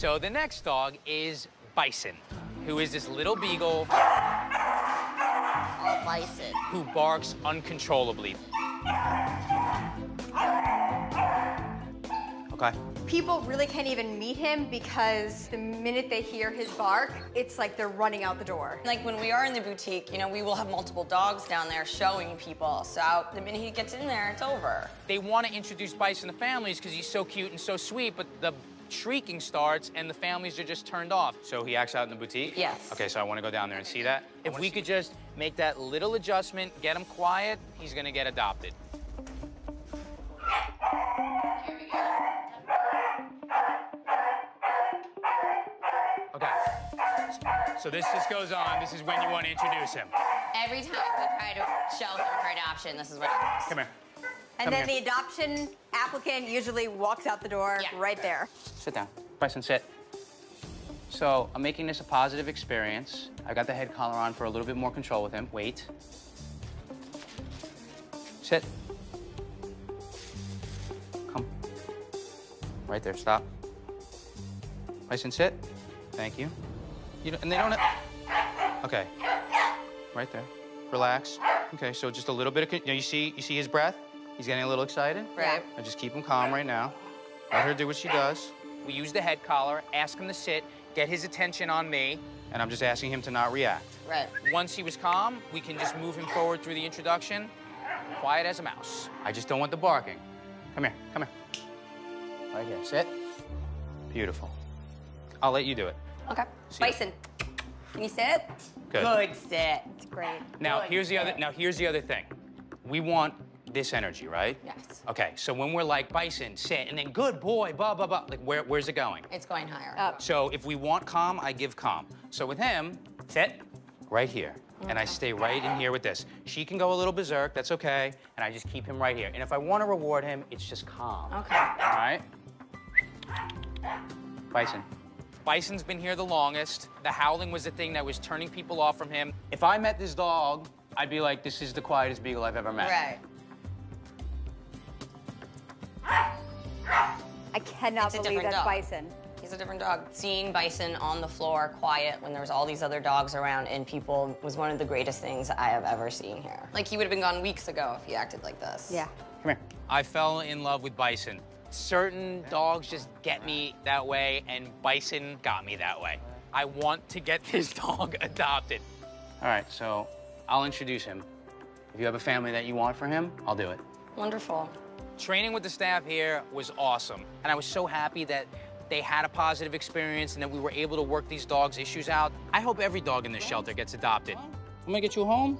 So the next dog is Bison, who is this little beagle All bison. who barks uncontrollably. Okay. People really can't even meet him because the minute they hear his bark, it's like they're running out the door. Like when we are in the boutique, you know, we will have multiple dogs down there showing people. So the minute he gets in there, it's over. They want to introduce Bison to families because he's so cute and so sweet, but the shrieking starts and the families are just turned off. So he acts out in the boutique? Yes. Okay, so I want to go down there and see that. If we could just make that little adjustment, get him quiet, he's going to get adopted. Okay. So this just goes on. This is when you want to introduce him. Every time we try to show him for adoption, this is what happens. Come here. And then here. the adoption applicant usually walks out the door Yeah. right there. Sit down. Bison, sit. So I'm making this a positive experience. I've got the head collar on for a little bit more control with him. Wait. Sit. Come. Right there. Stop. Bison, sit. Thank you. You don't, and they don't. Okay. Right there. Relax. Okay. So just a little bit of. You, know, you see. You see his breath. He's getting a little excited. Right. I just keep him calm right now. Let her do what she does. We use the head collar, ask him to sit, get his attention on me, and I'm just asking him to not react. Right. Once he was calm, we can just move him forward through the introduction, quiet as a mouse. I just don't want the barking. Come here, come here. Right here, sit. Beautiful. I'll let you do it. Okay. See- Bison, can you sit? Good. Good sit. It's great. Now Good here's the other. Now here's the other thing. We want this energy, right? Yes. Okay. So when we're like Bison, sit, and then good boy, blah blah blah. Like where, where's it going? It's going higher. Up. So if we want calm, I give calm. So with him, sit right here. And I mm-hmm. stay right in here with this. She can go a little berserk, that's okay. And I just keep him right here. And if I want to reward him, it's just calm. Okay. All right? Bison. Bison's been here the longest. The howling was the thing that was turning people off from him. If I met this dog, I'd be like, this is the quietest beagle I've ever met. Right. I cannot It's a believe different that's dog. Bison. He's a different dog. Seeing Bison on the floor, quiet, when there was all these other dogs around and people was one of the greatest things I have ever seen here. Like he would have been gone weeks ago if he acted like this. Yeah. Come here. I fell in love with Bison. Certain dogs just get me that way, and Bison got me that way. I want to get this dog adopted. All right, so I'll introduce him. If you have a family that you want for him, I'll do it. Wonderful. Training with the staff here was awesome, and I was so happy that they had a positive experience and that we were able to work these dogs' issues out. I hope every dog in this shelter gets adopted. I'm gonna get you home.